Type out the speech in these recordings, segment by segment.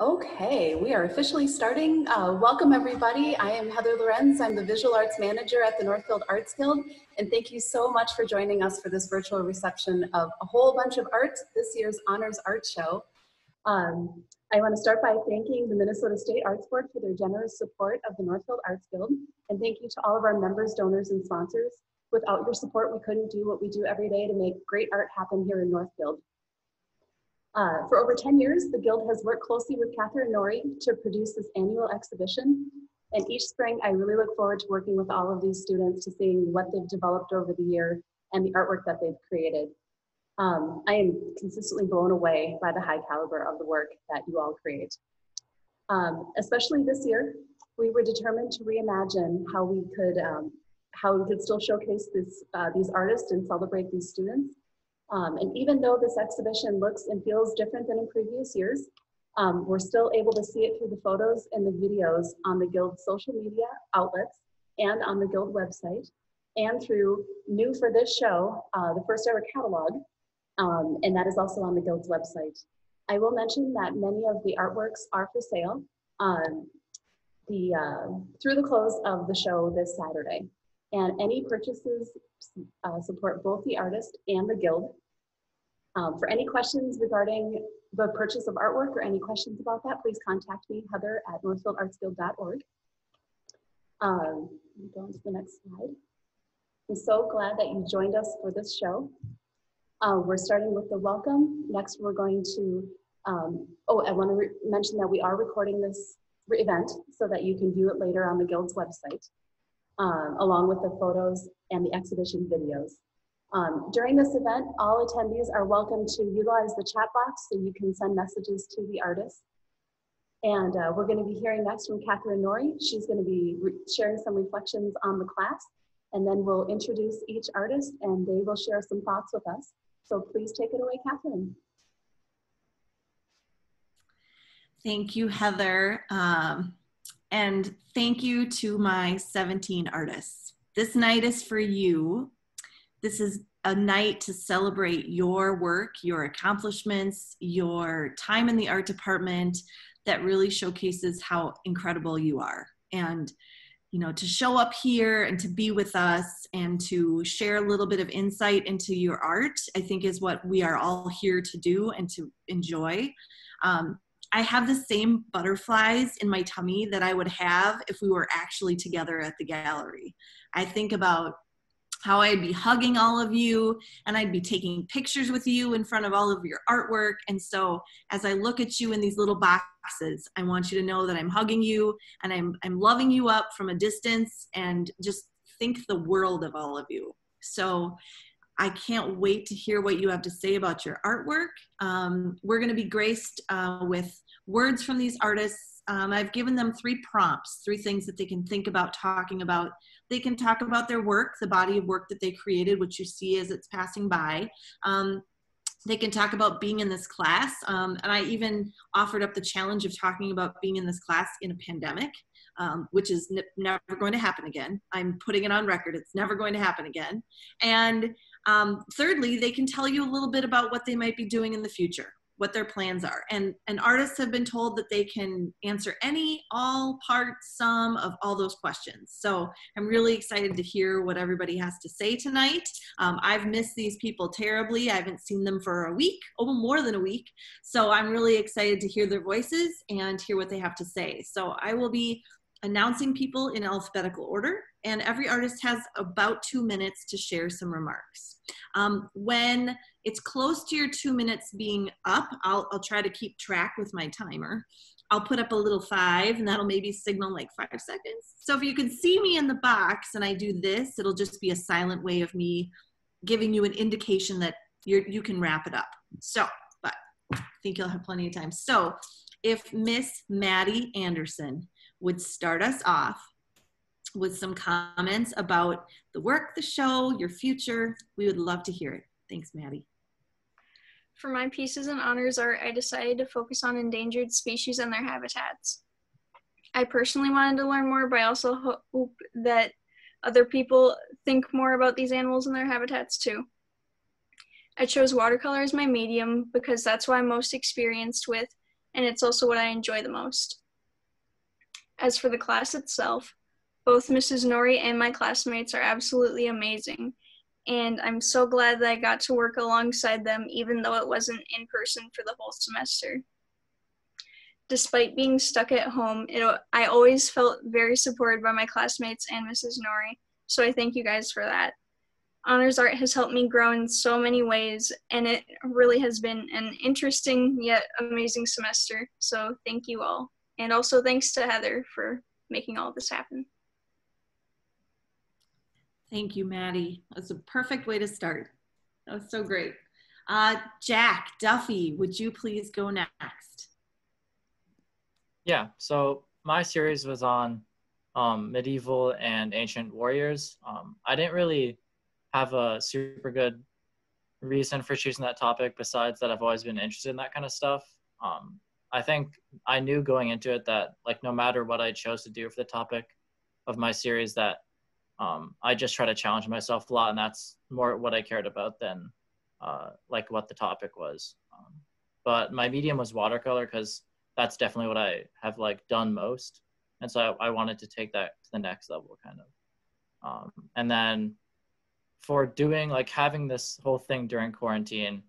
Okay, we are officially starting. Uh, welcome everybody. I am Heather Lorenz. I'm the Visual Arts Manager at the Northfield Arts Guild. And thank you so much for joining us for this virtual reception of a whole bunch of art, this year's Honors Art Show. Um, I want to start by thanking the Minnesota State Arts Board for their generous support of the Northfield Arts Guild. And thank you to all of our members, donors, and sponsors. Without your support, we couldn't do what we do every day to make great art happen here in Northfield. Uh, for over 10 years, the Guild has worked closely with Katherine Norrie to produce this annual exhibition. And each spring, I really look forward to working with all of these students to seeing what they've developed over the year and the artwork that they've created. Um, I am consistently blown away by the high caliber of the work that you all create. Um, especially this year, we were determined to reimagine how we could um, how we could still showcase this, uh, these artists and celebrate these students um, and even though this exhibition looks and feels different than in previous years, um, we're still able to see it through the photos and the videos on the Guild's social media outlets and on the Guild website, and through new for this show, uh, the first ever catalog, um, and that is also on the Guild's website. I will mention that many of the artworks are for sale um, the, uh, through the close of the show this Saturday. And any purchases uh, support both the artist and the Guild. Um, for any questions regarding the purchase of artwork or any questions about that, please contact me, Heather at northfieldartsguild.org. Um, go on to the next slide. I'm so glad that you joined us for this show. Uh, we're starting with the welcome. Next, we're going to, um, oh, I want to mention that we are recording this event so that you can view it later on the Guild's website, um, along with the photos and the exhibition videos. Um, during this event, all attendees are welcome to utilize the chat box so you can send messages to the artists. And uh, we're gonna be hearing next from Katherine Norrie. She's gonna be sharing some reflections on the class and then we'll introduce each artist and they will share some thoughts with us. So please take it away, Katherine. Thank you, Heather. Um, and thank you to my 17 artists. This night is for you this is a night to celebrate your work, your accomplishments, your time in the art department that really showcases how incredible you are. And you know, to show up here and to be with us and to share a little bit of insight into your art, I think is what we are all here to do and to enjoy. Um, I have the same butterflies in my tummy that I would have if we were actually together at the gallery. I think about how I'd be hugging all of you and I'd be taking pictures with you in front of all of your artwork. And so as I look at you in these little boxes, I want you to know that I'm hugging you and I'm, I'm loving you up from a distance and just think the world of all of you. So I can't wait to hear what you have to say about your artwork. Um, we're going to be graced uh, with words from these artists. Um, I've given them three prompts, three things that they can think about talking about they can talk about their work, the body of work that they created, which you see as it's passing by. Um, they can talk about being in this class. Um, and I even offered up the challenge of talking about being in this class in a pandemic, um, which is never going to happen again. I'm putting it on record. It's never going to happen again. And um, thirdly, they can tell you a little bit about what they might be doing in the future what their plans are. And, and artists have been told that they can answer any, all, part, some of all those questions. So I'm really excited to hear what everybody has to say tonight. Um, I've missed these people terribly. I haven't seen them for a week, oh, more than a week. So I'm really excited to hear their voices and hear what they have to say. So I will be announcing people in alphabetical order, and every artist has about two minutes to share some remarks. Um, when it's close to your two minutes being up, I'll, I'll try to keep track with my timer. I'll put up a little five, and that'll maybe signal like five seconds. So if you can see me in the box and I do this, it'll just be a silent way of me giving you an indication that you you can wrap it up. So, but I think you'll have plenty of time. So if Miss Maddi Anderson would start us off with some comments about the work, the show, your future. We would love to hear it. Thanks, Maddi. For my pieces and honors art, I decided to focus on endangered species and their habitats. I personally wanted to learn more, but I also hope that other people think more about these animals and their habitats too. I chose watercolor as my medium because that's what I'm most experienced with and it's also what I enjoy the most. As for the class itself, both Mrs. Norrie and my classmates are absolutely amazing, and I'm so glad that I got to work alongside them even though it wasn't in person for the whole semester. Despite being stuck at home, it, I always felt very supported by my classmates and Mrs. Norrie, so I thank you guys for that. Honors Art has helped me grow in so many ways, and it really has been an interesting yet amazing semester, so thank you all. And also thanks to Heather for making all this happen. Thank you, Maddi. That's a perfect way to start. That was so great. Uh, Jack Duffy, would you please go next? Yeah, so my series was on um, medieval and ancient warriors. Um, I didn't really have a super good reason for choosing that topic besides that I've always been interested in that kind of stuff. Um, I think I knew going into it that like no matter what I chose to do for the topic of my series that um, I just try to challenge myself a lot, and that's more what I cared about than uh, like what the topic was. Um, but my medium was watercolor because that's definitely what I have like done most, and so I, I wanted to take that to the next level, kind of. Um, and then for doing like having this whole thing during quarantine,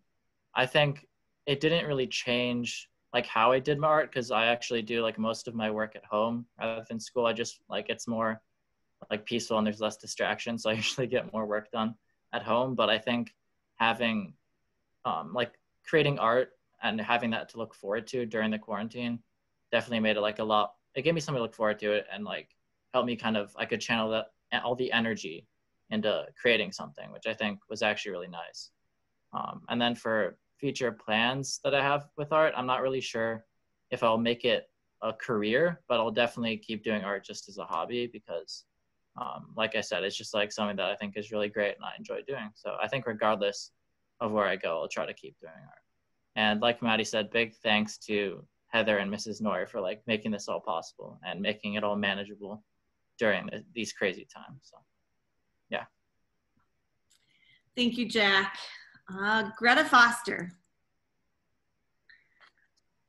I think it didn't really change like how I did my art because I actually do like most of my work at home rather than school. I just like it's more like peaceful and there's less distraction so i usually get more work done at home but i think having um, like creating art and having that to look forward to during the quarantine definitely made it like a lot it gave me something to look forward to it and like helped me kind of i could channel that all the energy into creating something which i think was actually really nice um, and then for future plans that i have with art i'm not really sure if i'll make it a career but i'll definitely keep doing art just as a hobby because um, like I said, it's just like something that I think is really great and I enjoy doing. So I think regardless of where I go, I'll try to keep doing art. And like Maddi said, big thanks to Heather and Mrs. Norrie for like making this all possible and making it all manageable during the, these crazy times. So, yeah. Thank you, Jack. Uh, Greta Foster.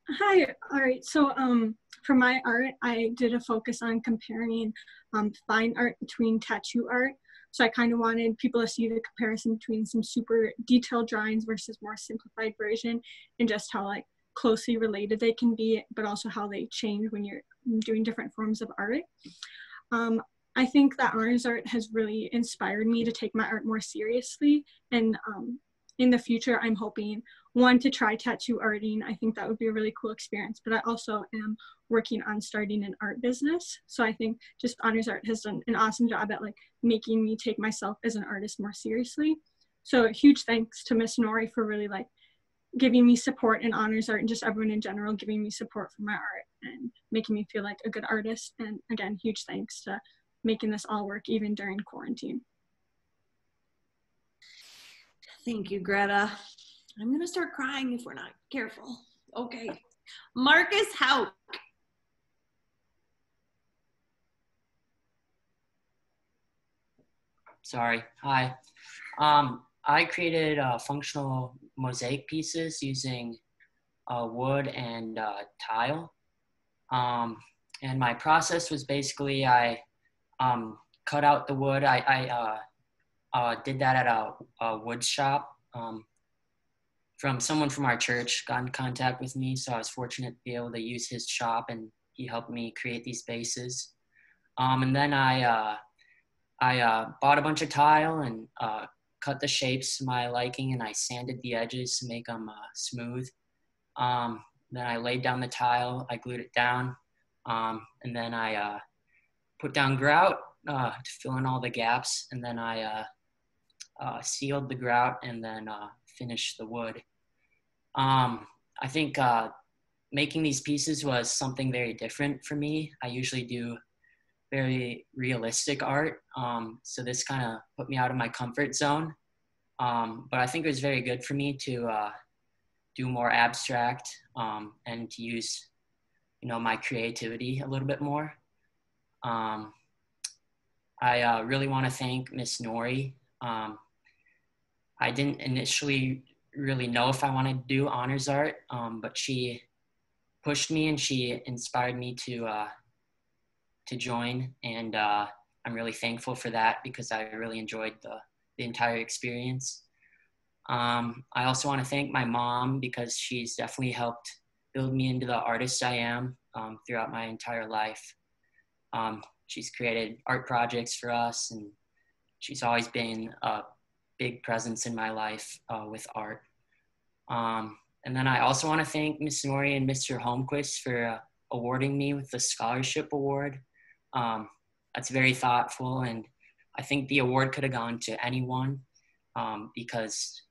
Hi. All right. So, um, for my art, I did a focus on comparing um, fine art between tattoo art. So I kind of wanted people to see the comparison between some super detailed drawings versus more simplified version and just how like closely related they can be, but also how they change when you're doing different forms of art. Um, I think that honors art has really inspired me to take my art more seriously. And um, in the future, I'm hoping one to try tattoo arting. I think that would be a really cool experience. But I also am working on starting an art business. So I think just Honors Art has done an awesome job at like making me take myself as an artist more seriously. So huge thanks to Miss Norrie for really like giving me support in honors art and just everyone in general giving me support for my art and making me feel like a good artist. And again, huge thanks to making this all work even during quarantine. Thank you, Greta. I'm gonna start crying if we're not careful. Okay. Marcus Hauck. Sorry. Hi. Um, I created uh, functional mosaic pieces using uh, wood and uh, tile. Um, and my process was basically I um, cut out the wood. I, I uh, did that at a, a wood shop. Um, from someone from our church got in contact with me, so I was fortunate to be able to use his shop, and he helped me create these bases. Um, and then I uh, I uh, bought a bunch of tile and uh, cut the shapes to my liking, and I sanded the edges to make them uh, smooth. Um, then I laid down the tile, I glued it down, um, and then I uh, put down grout uh, to fill in all the gaps, and then I uh, sealed the grout and then finished the wood. Um, I think making these pieces was something very different for me. I usually do very realistic art. Um, so this kind of put me out of my comfort zone. Um, but I think it was very good for me to uh, do more abstract um, and to use, you know, my creativity a little bit more. Um, I uh, really want to thank Miss Norrie. Um, I didn't initially really know if I wanted to do honors art, um, but she pushed me and she inspired me to uh, to join, and uh, I'm really thankful for that because I really enjoyed the the entire experience. Um, I also want to thank my mom because she's definitely helped build me into the artist I am um, throughout my entire life. Um, she's created art projects for us, and she's always been a big presence in my life uh, with art. Um, and then I also want to thank Miss Norrie and Mr. Holmquist for uh, awarding me with the scholarship award. Um, that's very thoughtful, and I think the award could have gone to anyone um, because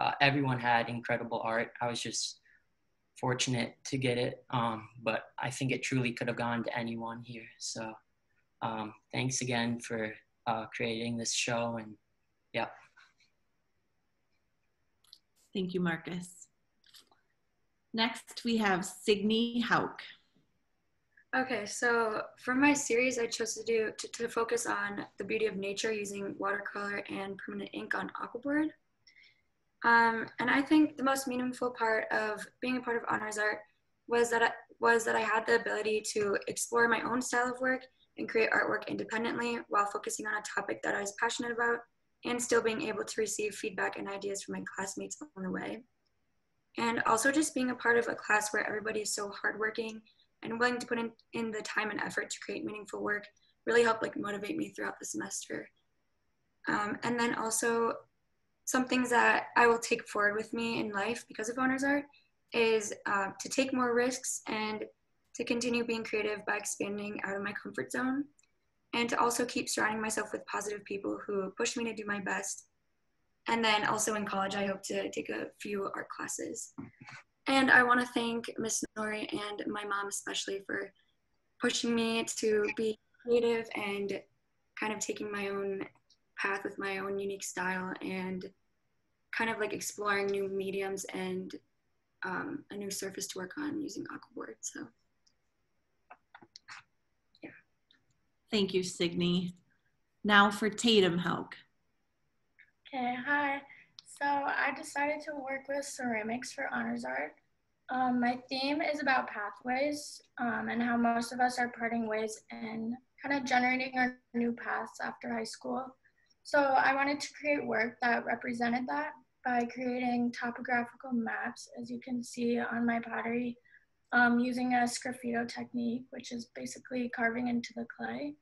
uh, everyone had incredible art. I was just fortunate to get it, um, but I think it truly could have gone to anyone here. So um, thanks again for uh, creating this show, and yeah. Thank you, Marcus. Next, we have Signe Hauck. Okay, so for my series, I chose to do to, to, focus on the beauty of nature using watercolor and permanent ink on aquaboard. Um, and I think the most meaningful part of being a part of honors art was that I, was that I had the ability to explore my own style of work and create artwork independently while focusing on a topic that I was passionate about and still being able to receive feedback and ideas from my classmates along the way. And also just being a part of a class where everybody is so hardworking and willing to put in, in the time and effort to create meaningful work really helped like motivate me throughout the semester. Um, and then also some things that I will take forward with me in life because of honors art is uh, to take more risks and to continue being creative by expanding out of my comfort zone and to also keep surrounding myself with positive people who push me to do my best. And then also in college, I hope to take a few art classes. And I want to thank Miss Norrie and my mom especially for pushing me to be creative and kind of taking my own path with my own unique style and kind of like exploring new mediums and um, a new surface to work on using aquaboard. So, Thank you, Signe. Now for Tatum Hauck. Okay, hi. So I decided to work with ceramics for honors art. Um, my theme is about pathways um, and how most of us are parting ways and kind of generating our new paths after high school. So I wanted to create work that represented that by creating topographical maps, as you can see on my pottery, um, using a sgraffito technique, which is basically carving into the clay.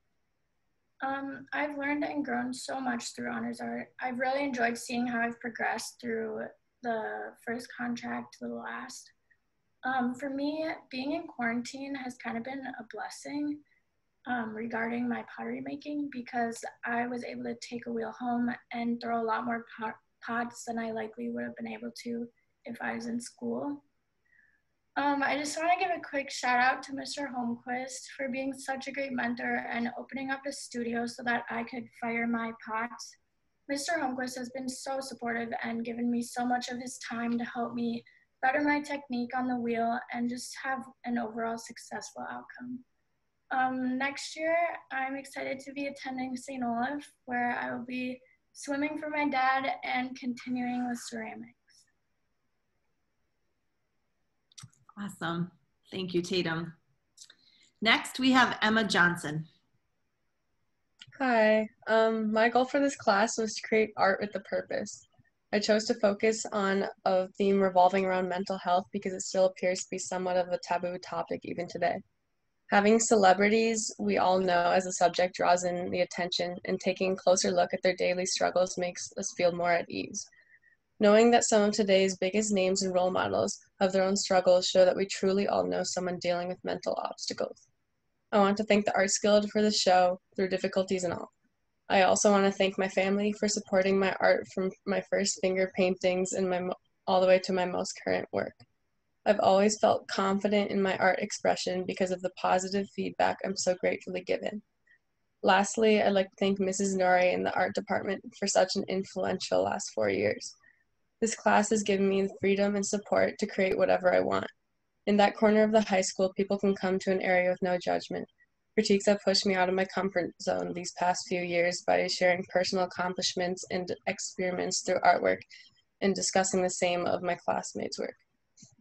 Um, I've learned and grown so much through honors art. I've really enjoyed seeing how I've progressed through the first contract to the last. Um, for me, being in quarantine has kind of been a blessing um, regarding my pottery making because I was able to take a wheel home and throw a lot more pot pots than I likely would have been able to if I was in school. Um, I just want to give a quick shout out to Mr. Holmquist for being such a great mentor and opening up his studio so that I could fire my pots. Mr. Holmquist has been so supportive and given me so much of his time to help me better my technique on the wheel and just have an overall successful outcome. Um, next year, I'm excited to be attending St. Olaf, where I will be swimming for my dad and continuing with ceramics. Awesome. Thank you, Tatum. Next, we have Emma Johnson. Hi. Um, my goal for this class was to create art with a purpose. I chose to focus on a theme revolving around mental health because it still appears to be somewhat of a taboo topic even today. Having celebrities we all know as a subject draws in the attention, and taking a closer look at their daily struggles makes us feel more at ease. Knowing that some of today's biggest names and role models of their own struggles show that we truly all know someone dealing with mental obstacles. I want to thank the Arts Guild for the show, through difficulties and all. I also want to thank my family for supporting my art from my first finger paintings and my all the way to my most current work. I've always felt confident in my art expression because of the positive feedback I'm so gratefully given. Lastly, I'd like to thank Mrs. Norrie and the art department for such an influential last four years. This class has given me the freedom and support to create whatever I want. In that corner of the high school, people can come to an area with no judgment. Critiques have pushed me out of my comfort zone these past few years by sharing personal accomplishments and experiments through artwork and discussing the same of my classmates' work.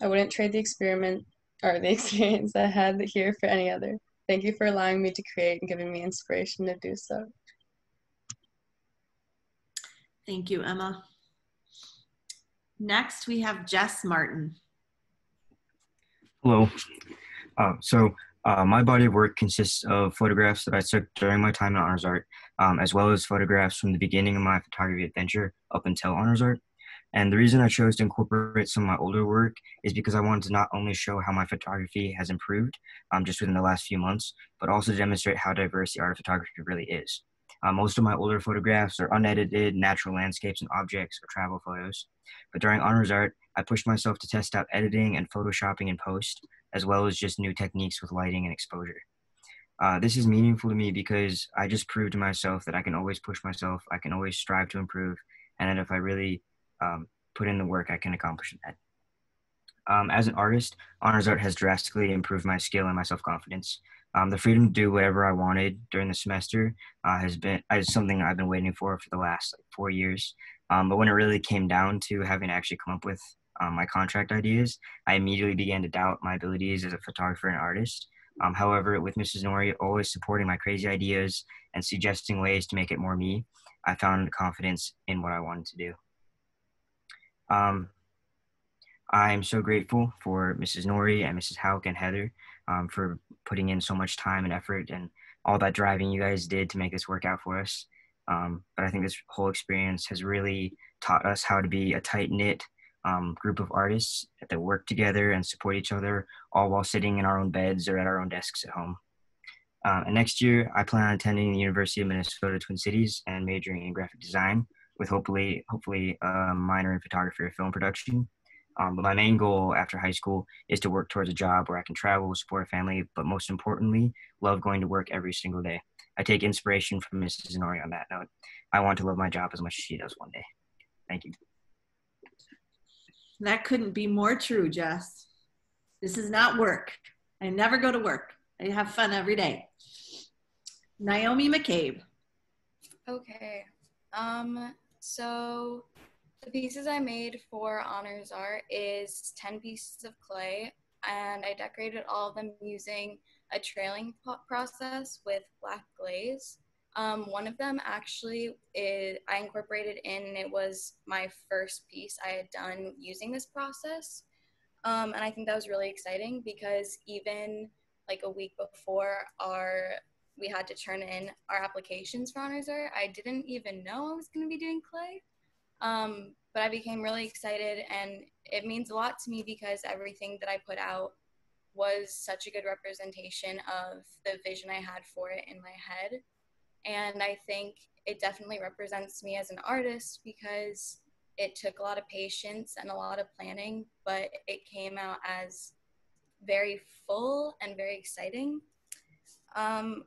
I wouldn't trade the experiment or the experience I had here for any other. Thank you for allowing me to create and giving me inspiration to do so. Thank you, Emma. Next, we have Jess Martin. Hello. Uh, so uh, my body of work consists of photographs that I took during my time in honors art, um, as well as photographs from the beginning of my photography adventure up until honors art. And the reason I chose to incorporate some of my older work is because I wanted to not only show how my photography has improved um, just within the last few months, but also demonstrate how diverse the art of photography really is. Uh, most of my older photographs are unedited, natural landscapes and objects or travel photos. But during honors art, I pushed myself to test out editing and photoshopping in post, as well as just new techniques with lighting and exposure. Uh, this is meaningful to me because I just proved to myself that I can always push myself, I can always strive to improve, and that if I really um, put in the work, I can accomplish that. Um, as an artist, honors art has drastically improved my skill and my self confidence. Um, the freedom to do whatever I wanted during the semester uh, has been is something I've been waiting for for the last like, four years. Um, but when it really came down to having to actually come up with um, my contract ideas, I immediately began to doubt my abilities as a photographer and artist. Um, however, with Mrs. Norrie always supporting my crazy ideas and suggesting ways to make it more me, I found confidence in what I wanted to do. I'm so grateful for Mrs. Norrie and Mrs. Hauck and Heather um, for putting in so much time and effort and all that driving you guys did to make this work out for us. Um, but I think this whole experience has really taught us how to be a tight knit um, group of artists that work together and support each other, all while sitting in our own beds or at our own desks at home. Um, and next year, I plan on attending the University of Minnesota Twin Cities and majoring in graphic design, with hopefully hopefully a minor in photography or film production. Um, but my main goal after high school is to work towards a job where I can travel, support a family, but most importantly, love going to work every single day. I take inspiration from Mrs. Norrie on that note. I want to love my job as much as she does one day. Thank you. That couldn't be more true, Jess. This is not work. I never go to work. I have fun every day. Naomi McCabe. Okay. Um, so the pieces I made for honors art is 10 pieces of clay and I decorated all of them using a trailing process with black glaze. Um, one of them actually is, I incorporated in and it was my first piece I had done using this process. Um, and I think that was really exciting because even like a week before our we had to turn in our applications for honors art, I didn't even know I was going to be doing clay. Um, but I became really excited, and it means a lot to me because everything that I put out was such a good representation of the vision I had for it in my head. And I think it definitely represents me as an artist because it took a lot of patience and a lot of planning, but it came out as very full and very exciting. Um,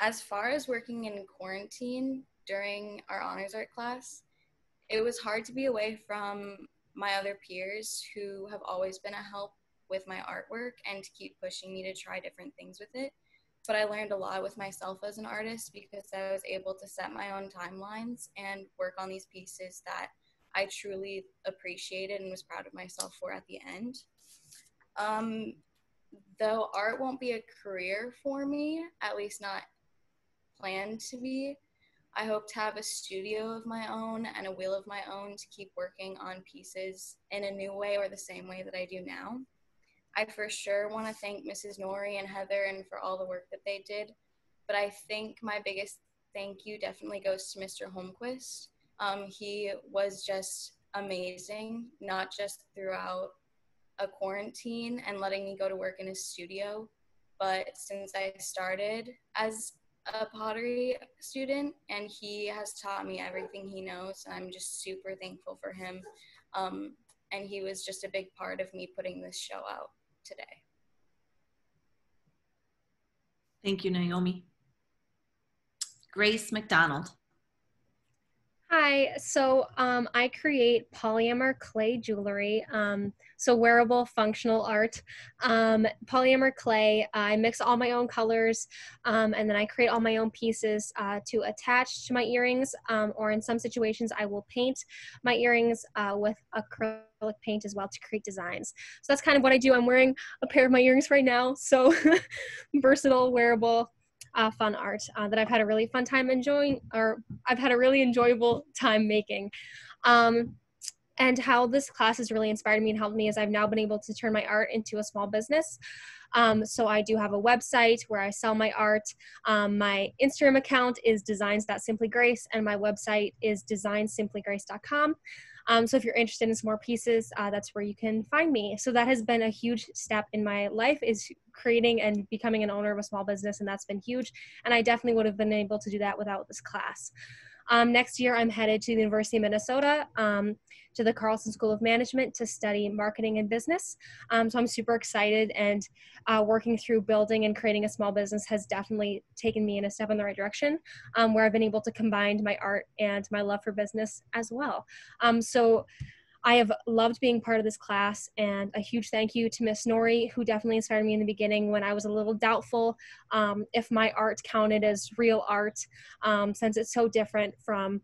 as far as working in quarantine during our honors art class, it was hard to be away from my other peers who have always been a help with my artwork and to keep pushing me to try different things with it. But I learned a lot with myself as an artist because I was able to set my own timelines and work on these pieces that I truly appreciated and was proud of myself for at the end. Um, though art won't be a career for me, at least not planned to be, I hope to have a studio of my own and a wheel of my own to keep working on pieces in a new way or the same way that I do now. I for sure want to thank Mrs. Norrie and Heather and for all the work that they did, but I think my biggest thank you definitely goes to Mr. Holmquist. Um, he was just amazing, not just throughout a quarantine and letting me go to work in his studio, but since I started as a pottery student and he has taught me everything he knows. I'm just super thankful for him. Um, and he was just a big part of me putting this show out today. Thank you, Naomi. Grace McDonald. Hi, so um, I create polymer clay jewelry, um, so wearable functional art. Um, polymer clay, I mix all my own colors um, and then I create all my own pieces uh, to attach to my earrings, um, or in some situations, I will paint my earrings uh, with acrylic paint as well to create designs. So that's kind of what I do. I'm wearing a pair of my earrings right now, so versatile, wearable, uh, fun art uh, that I've had a really fun time enjoying, or I've had a really enjoyable time making. Um, and how this class has really inspired me and helped me is I've now been able to turn my art into a small business. Um, so I do have a website where I sell my art. Um, my Instagram account is designs.simplygrace, and my website is designsimplygrace.com. Um, so if you're interested in some more pieces, uh, that's where you can find me. So that has been a huge step in my life is creating and becoming an owner of a small business, and that's been huge. And I definitely would have been able to do that without this class. Um, next year, I'm headed to the University of Minnesota um, to the Carlson School of Management to study marketing and business. Um, so I'm super excited, and uh, working through building and creating a small business has definitely taken me in a step in the right direction, um, where I've been able to combine my art and my love for business as well. Um, so I have loved being part of this class, and a huge thank you to Miss Norrie, who definitely inspired me in the beginning when I was a little doubtful um, if my art counted as real art, um, since it's so different from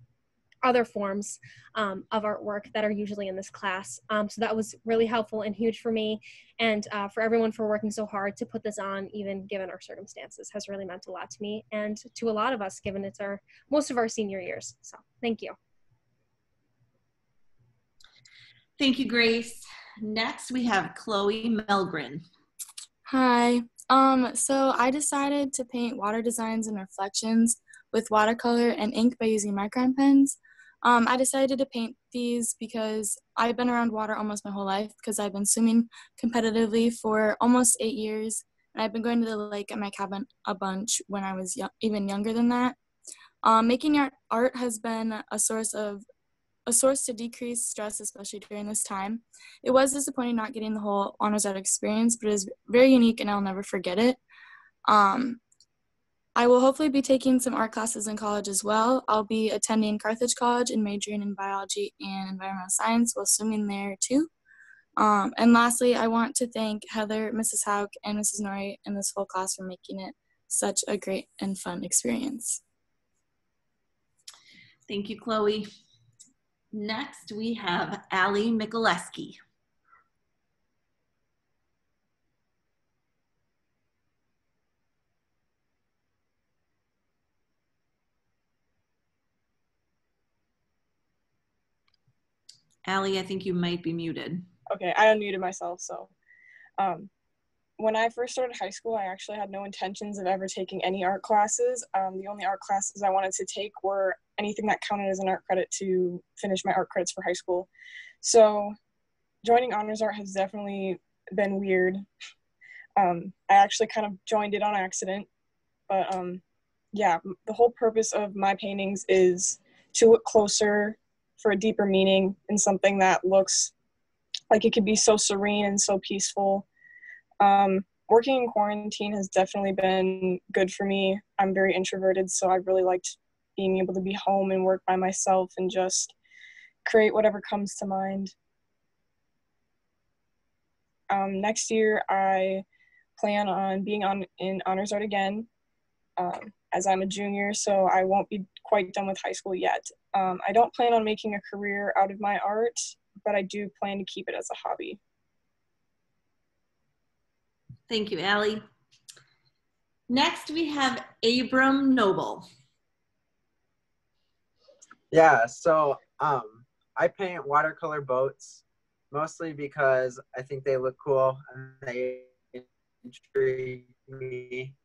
other forms um, of artwork that are usually in this class. Um, so that was really helpful and huge for me, and uh, for everyone for working so hard to put this on, even given our circumstances, has really meant a lot to me and to a lot of us, given it's our most of our senior years. So thank you. Thank you, Grace. Next, we have Chloe Mellgren. Hi. Um, so I decided to paint water designs and reflections with watercolor and ink by using micron pens. Um, I decided to paint these because I've been around water almost my whole life because I've been swimming competitively for almost eight years. And I've been going to the lake at my cabin a bunch when I was even younger than that. Um, making art, art has been a source of a source to decrease stress, especially during this time. It was disappointing not getting the whole honors art experience, but it was very unique and I'll never forget it. Um, I will hopefully be taking some art classes in college as well. I'll be attending Carthage College and majoring in biology and environmental science while swimming there too. Um, and lastly, I want to thank Heather, Mrs. Hauck, and Mrs. Norrie and this whole class for making it such a great and fun experience. Thank you, Chloe. Next, we have Ally Mikulecky. Ally, I think you might be muted. Okay, I unmuted myself. So, um, when I first started high school, I actually had no intentions of ever taking any art classes. Um, the only art classes I wanted to take were anything that counted as an art credit to finish my art credits for high school. So joining honors art has definitely been weird. Um, I actually kind of joined it on accident, but um, yeah, the whole purpose of my paintings is to look closer for a deeper meaning in something that looks like it could be so serene and so peaceful. Um, working in quarantine has definitely been good for me. I'm very introverted, so I really liked being able to be home and work by myself and just create whatever comes to mind. Um, next year, I plan on being on in honors art again, um, as I'm a junior, so I won't be quite done with high school yet. Um, I don't plan on making a career out of my art, but I do plan to keep it as a hobby. Thank you, Ally. Next, we have Abram Noble. Yeah, so um, I paint watercolor boats mostly because I think they look cool and they intrigue me.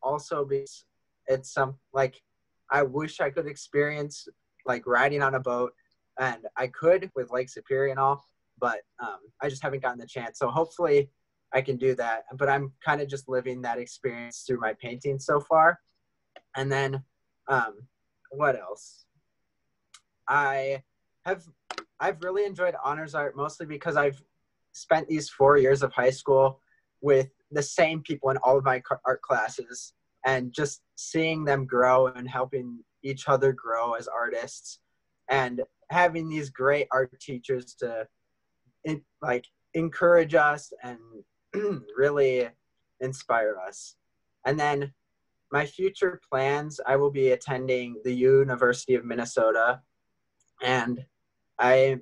Also, because it's some like I wish I could experience like riding on a boat, and I could with Lake Superior and all, but um, I just haven't gotten the chance. So hopefully, I can do that. But I'm kind of just living that experience through my painting so far, and then um, what else? I have I've really enjoyed honors art mostly because I've spent these four years of high school with the same people in all of my art classes and just seeing them grow and helping each other grow as artists and having these great art teachers to like encourage us and really inspire us. And then my future plans, I will be attending the University of Minnesota and I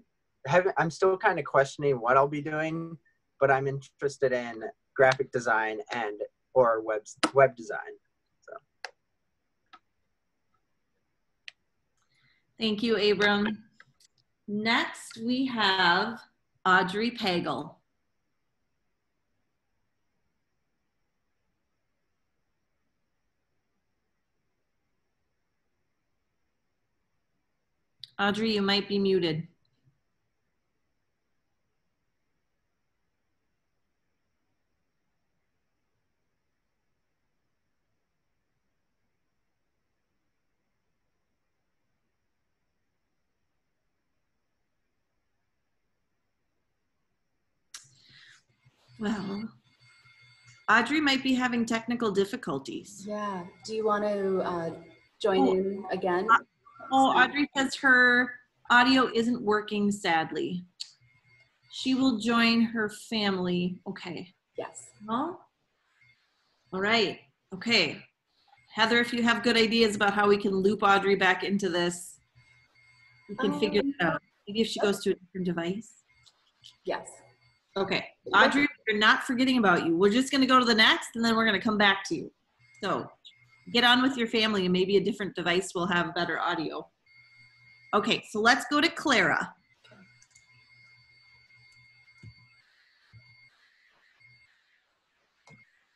have I'm still kind of questioning what I'll be doing, but I'm interested in graphic design and or web web design. So. Thank you, Abram. Next, we have Audrey Pagel. Audrey, you might be muted. Well, Audrey might be having technical difficulties. Yeah. Do you want to uh, join Oh. in again? Oh, Audrey says her audio isn't working, sadly. She will join her family. Okay. Yes. No? All right. Okay. Heather, if you have good ideas about how we can loop Audrey back into this, we can um, figure it out. Maybe if she goes to a different device. Yes. Okay. Audrey, we're not forgetting about you. We're just going to go to the next and then we're going to come back to you. So get on with your family and maybe a different device will have better audio. Okay, so let's go to Clara.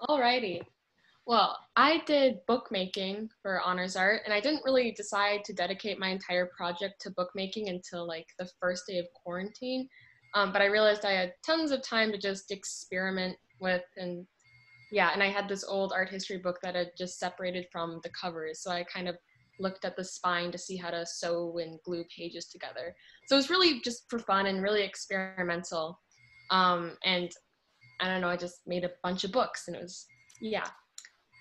Alrighty. Well, I did bookmaking for honors art, and I didn't really decide to dedicate my entire project to bookmaking until like the first day of quarantine. Um, but I realized I had tons of time to just experiment with, and yeah, and I had this old art history book that had just separated from the covers, so I kind of looked at the spine to see how to sew and glue pages together. So it was really just for fun and really experimental. Um, and I don't know, I just made a bunch of books and it was, yeah.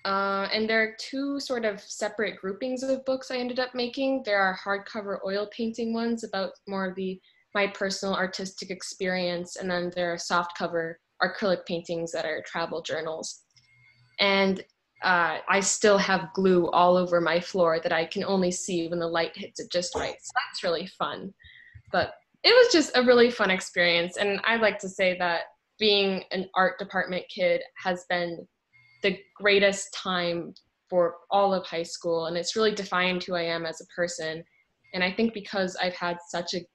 Uh, and there are two sort of separate groupings of books I ended up making. There are hardcover oil painting ones about more of the my personal artistic experience, and then there are softcover acrylic paintings that are travel journals. And uh, I still have glue all over my floor that I can only see when the light hits it just right. So that's really fun. But it was just a really fun experience. And I like to say that being an art department kid has been the greatest time for all of high school. And it's really defined who I am as a person. And I think because I've had such a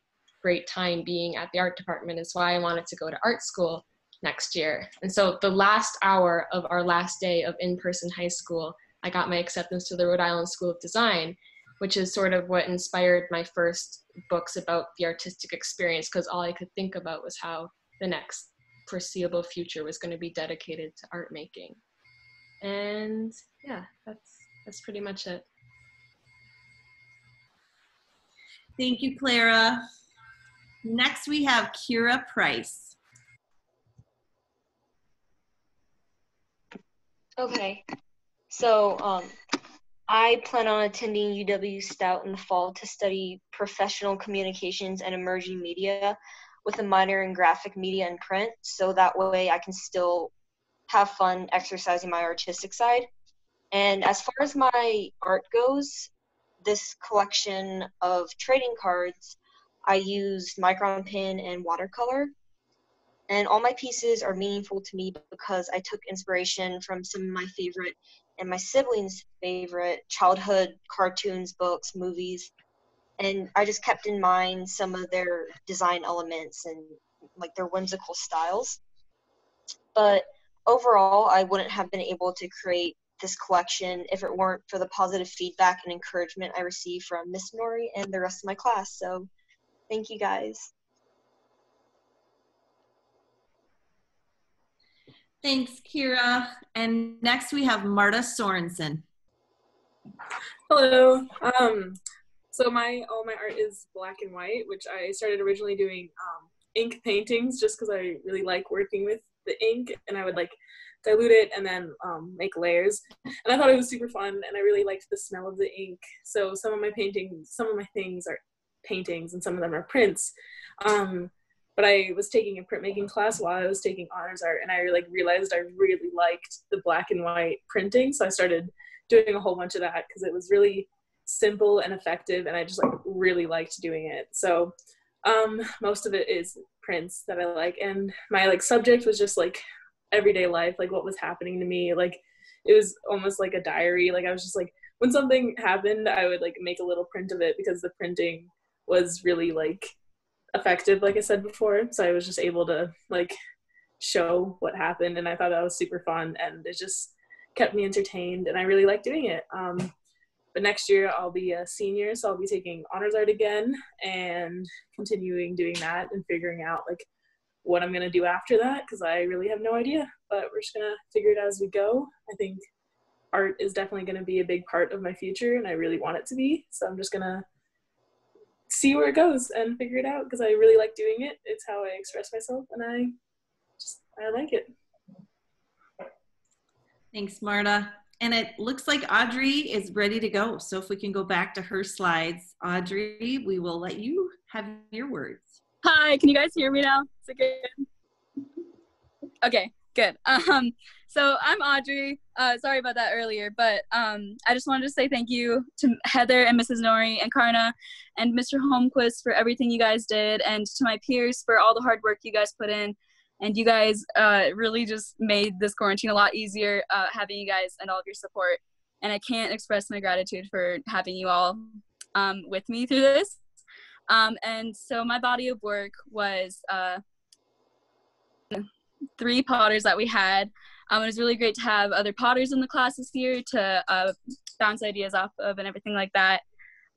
great time being at the art department is why I wanted to go to art school next year. And so the last hour of our last day of in-person high school, I got my acceptance to the Rhode Island School of Design, which is sort of what inspired my first books about the artistic experience because all I could think about was how the next foreseeable future was going to be dedicated to art making. And yeah, that's that's pretty much it. Thank you, Clara. Next, we have Kyra Price. Okay, so um, I plan on attending UW Stout in the fall to study professional communications and emerging media with a minor in graphic media and print, so that way I can still have fun exercising my artistic side. And as far as my art goes, this collection of trading cards, I used micron pen and watercolor. And all my pieces are meaningful to me because I took inspiration from some of my favorite and my siblings' favorite childhood cartoons, books, movies. And I just kept in mind some of their design elements and like their whimsical styles. But overall, I wouldn't have been able to create this collection if it weren't for the positive feedback and encouragement I received from Miss Norrie and the rest of my class. So thank you guys. Thanks, Kyra. And next we have Marta Sorenson. Hello. Um, so my all my art is black and white, which I started originally doing um, ink paintings just because I really like working with the ink and I would like dilute it and then um, make layers. And I thought it was super fun and I really liked the smell of the ink. So some of my paintings, some of my things are paintings and some of them are prints. Um, but I was taking a printmaking class while I was taking honors art and I like realized I really liked the black and white printing. So I started doing a whole bunch of that because it was really simple and effective and I just like really liked doing it. So um, most of it is prints that I like and my like subject was just like everyday life, like what was happening to me. Like it was almost like a diary. Like I was just like when something happened, I would like make a little print of it because the printing was really like effective, like I said before. So I was just able to like show what happened, and I thought that was super fun, and it just kept me entertained, and I really like doing it. Um, but next year I'll be a senior, so I'll be taking honors art again and continuing doing that and figuring out like what I'm gonna do after that because I really have no idea. But we're just gonna figure it out as we go. I think art is definitely gonna be a big part of my future, and I really want it to be. So I'm just gonna see where it goes and figure it out because I really like doing it. It's how I express myself, and I just I like it. Thanks, Marta. And it looks like Audrey is ready to go. So if we can go back to her slides, Audrey, we will let you have your words. Hi, can you guys hear me now? Is it good? Okay, good. Um, so I'm Audrey. Uh, sorry about that earlier, but um, I just wanted to say thank you to Heather and Mrs. Norrie and Karna and Mr. Holmquist for everything you guys did, and to my peers for all the hard work you guys put in. And you guys uh, really just made this quarantine a lot easier, uh, having you guys and all of your support. And I can't express my gratitude for having you all um, with me through this. Um, and so my body of work was uh, three potters that we had. Um, it was really great to have other potters in the class this year to uh, bounce ideas off of and everything like that.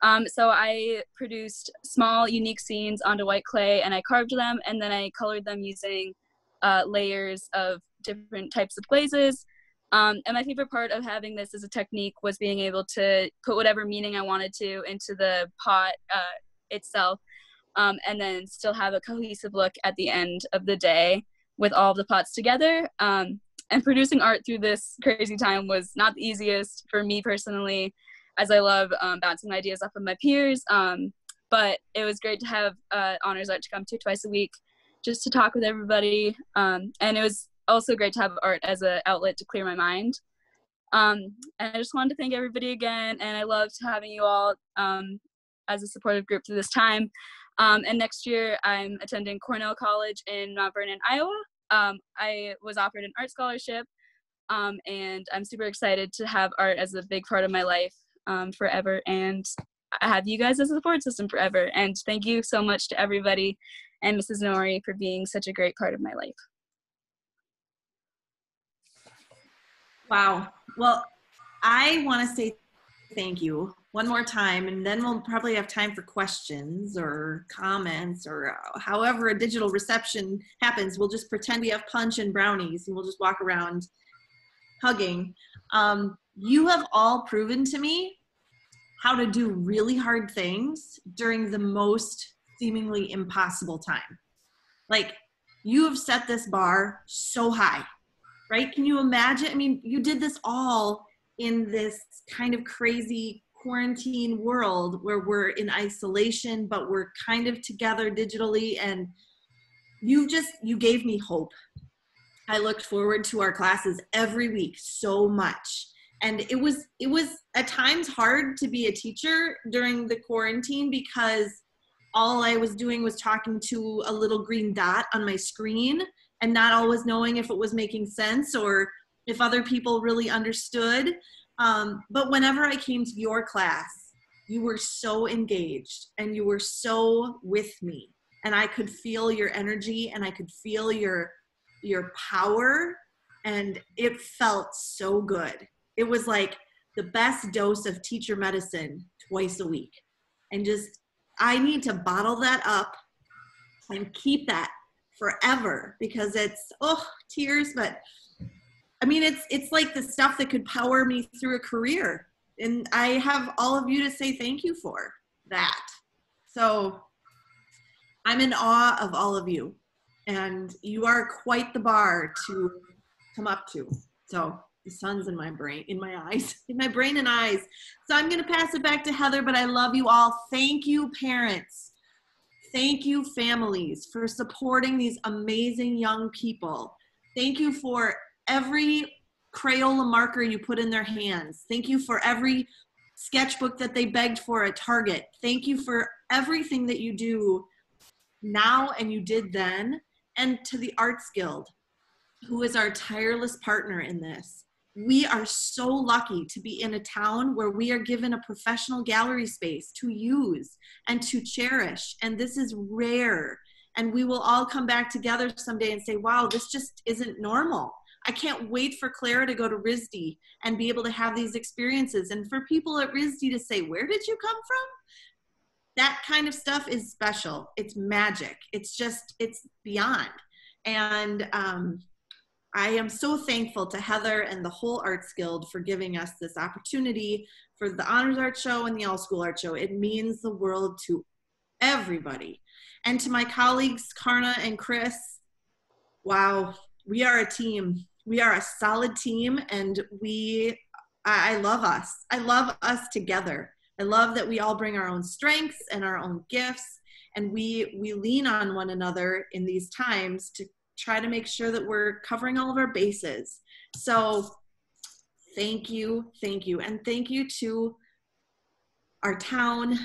Um, so I produced small, unique scenes onto white clay and I carved them and then I colored them using uh, layers of different types of glazes. Um, and my favorite part of having this as a technique was being able to put whatever meaning I wanted to into the pot uh, itself um, and then still have a cohesive look at the end of the day with all of the pots together. Um, and producing art through this crazy time was not the easiest for me personally, as I love um, bouncing ideas off of my peers. Um, but it was great to have uh, Honors Art to come to twice a week just to talk with everybody. Um, and it was also great to have art as an outlet to clear my mind. Um, and I just wanted to thank everybody again, and I loved having you all um, as a supportive group through this time. Um, and next year, I'm attending Cornell College in Mount Vernon, Iowa. Um, I was offered an art scholarship, um, and I'm super excited to have art as a big part of my life um, forever. And I have you guys as a support system forever. And thank you so much to everybody and Mrs. Norrie for being such a great part of my life. Wow. Well, I want to say thank you one more time, and then we'll probably have time for questions or comments or uh, however a digital reception happens. We'll just pretend we have punch and brownies and we'll just walk around hugging. Um, you have all proven to me how to do really hard things during the most seemingly impossible time. Like, you have set this bar so high, right? Can you imagine? I mean, you did this all in this kind of crazy quarantine world where we're in isolation but we're kind of together digitally. And you just you gave me hope. I looked forward to our classes every week so much. And it was it was at times hard to be a teacher during the quarantine because all i was doing was talking to a little green dot on my screen and not always knowing if it was making sense or if other people really understood um, but whenever I came to your class, you were so engaged and you were so with me. And I could feel your energy and I could feel your your power and it felt so good. It was like the best dose of teacher medicine twice a week. And just I need to bottle that up and keep that forever because it's oh tears but I mean, it's it's like the stuff that could power me through a career, and I have all of you to say thank you for that. So I'm in awe of all of you, and you are quite the bar to come up to. So the sun's in my brain, in my eyes, in my brain and eyes. So I'm going to pass it back to Heather, but I love you all. Thank you, parents. Thank you, families, for supporting these amazing young people. Thank you for every Crayola marker you put in their hands. Thank you for every sketchbook that they begged for at Target. Thank you for everything that you do now and you did then. And to the Arts Guild, who is our tireless partner in this. We are so lucky to be in a town where we are given a professional gallery space to use and to cherish. And this is rare. And we will all come back together someday and say, wow, this just isn't normal. I can't wait for Clara to go to RISD and be able to have these experiences. And for people at RISD to say, where did you come from? That kind of stuff is special. It's magic. It's just, it's beyond. And um, I am so thankful to Heather and the whole Arts Guild for giving us this opportunity for the Honors Art Show and the All School Art Show. It means the world to everybody. And to my colleagues, Karna and Chris, wow, we are a team we are a solid team and we I, love us. I love us together. I love that we all bring our own strengths and our own gifts and we we lean on one another in these times to try to make sure that we're covering all of our bases. So thank you thank you and thank you to our town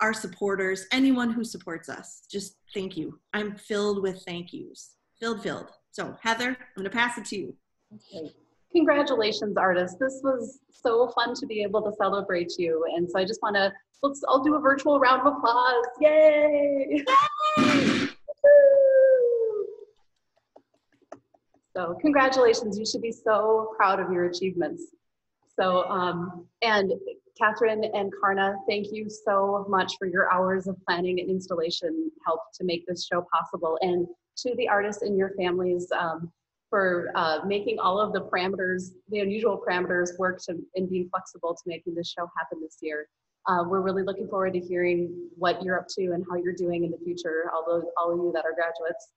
our supporters anyone who supports us. Just thank you. I'm filled with thank yous. Filled filled so Heather, I'm gonna pass it to you. Okay. Congratulations, artists. This was so fun to be able to celebrate you. And so I just wanna, let's all do a virtual round of applause. Yay! Yay! so congratulations, you should be so proud of your achievements. So, um, and Katherine and Karna, thank you so much for your hours of planning and installation help to make this show possible. And to the artists and your families um, for uh, making all of the parameters, the unusual parameters work to, and being flexible to making this show happen this year. Uh, we're really looking forward to hearing what you're up to and how you're doing in the future, all, those, all of you that are graduates.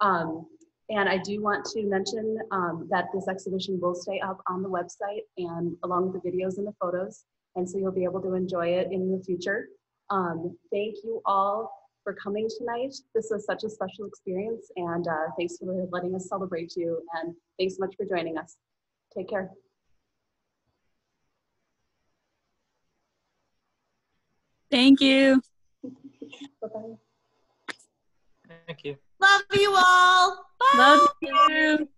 Um, and I do want to mention um, that this exhibition will stay up on the website and along with the videos and the photos. And so you'll be able to enjoy it in the future. Um, thank you all for coming tonight. This was such a special experience and uh, thanks for letting us celebrate you and thanks so much for joining us. Take care. Thank you. Bye-bye. Thank you. Love you all. Bye. Love you.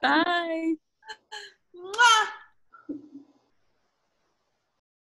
Bye.